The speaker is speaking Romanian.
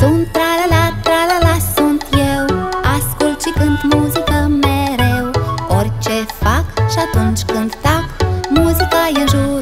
Sunt tra la la tra la la, sunt eu. Ascult și cânt muzică mereu. Orice fac și atunci când tac Muzica e în jur.